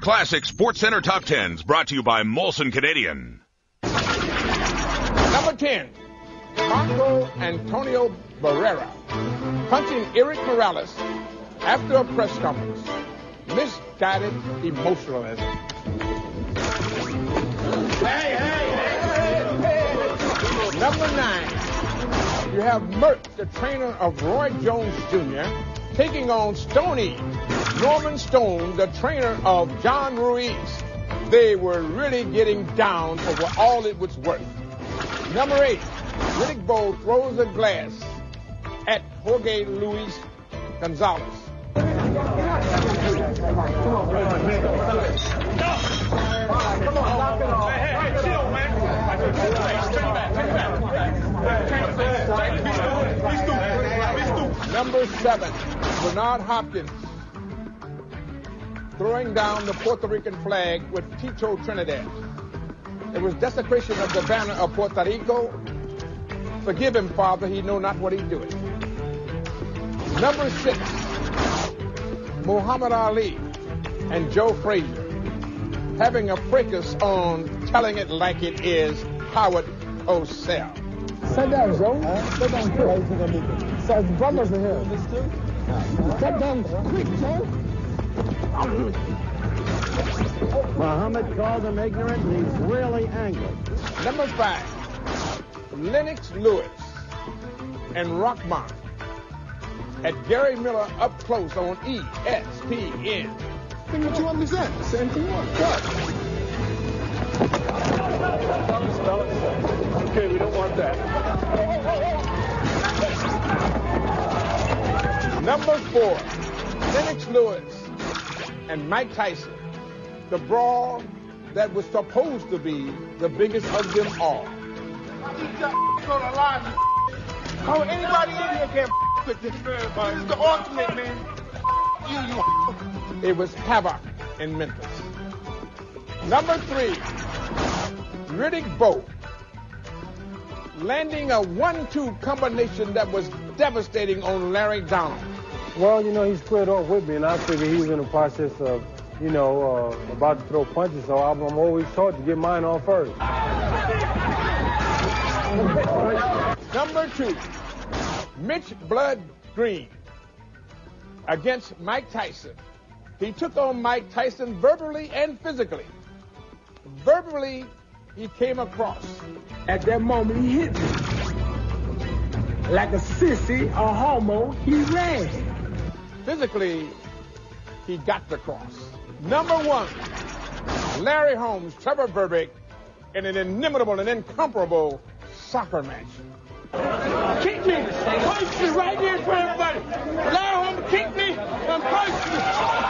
Classic Sports Center Top 10s brought to you by Molson Canadian. Number 10, Marco Antonio Barrera punching Erik Morales after a press conference. Misguided emotionalism. Hey, hey, hey, hey, Number 9, you have Merk, the trainer of Roy Jones Jr., taking on Stony, Norman Stone, the trainer of John Ruiz. They were really getting down over all it was worth. Number eight, Riddick Bowe throws a glass at Jorge Luis Gonzalez. Number seven, Bernard Hopkins throwing down the Puerto Rican flag with Tito Trinidad. It was desecration of the banner of Puerto Rico. Forgive him, Father, he know not what he's doing. Number six, Muhammad Ali and Joe Frazier having a fracas on telling it like it is Howard Cosell. Sit down, Joe. Sit down quick. So brothers are here. Sit down quick, Joe. Muhammad called him ignorant, and he's really angry. Number five, Lennox Lewis and Rahman at Gary Miller up close on ESPN. Think what you understand. Same thing. What? Okay, we don't want that. Number four, Lennox Lewis and Mike Tyson. The brawl that was supposed to be the biggest of them all. Oh, anybody in here can with this. This is the ultimate, man. You, you. It was havoc in Memphis. Number three, Riddick Bowe landing a one-two combination that was devastating on Larry Donald. Well, you know, he squared off with me, and I figured he was in the process of, you know, uh, about to throw punches, so I'm, I'm always taught to get mine on first. Number two, Mitch Blood Green against Mike Tyson. He took on Mike Tyson verbally and physically. Verbally, he came across. At that moment, he hit me. Like a sissy, a homo, he ran physically, he got the cross. Number one, Larry Holmes, Trevor Berbick, in an inimitable and incomparable soccer match. Kick me! Punch me right here for everybody! Larry Holmes kicked me and punched me!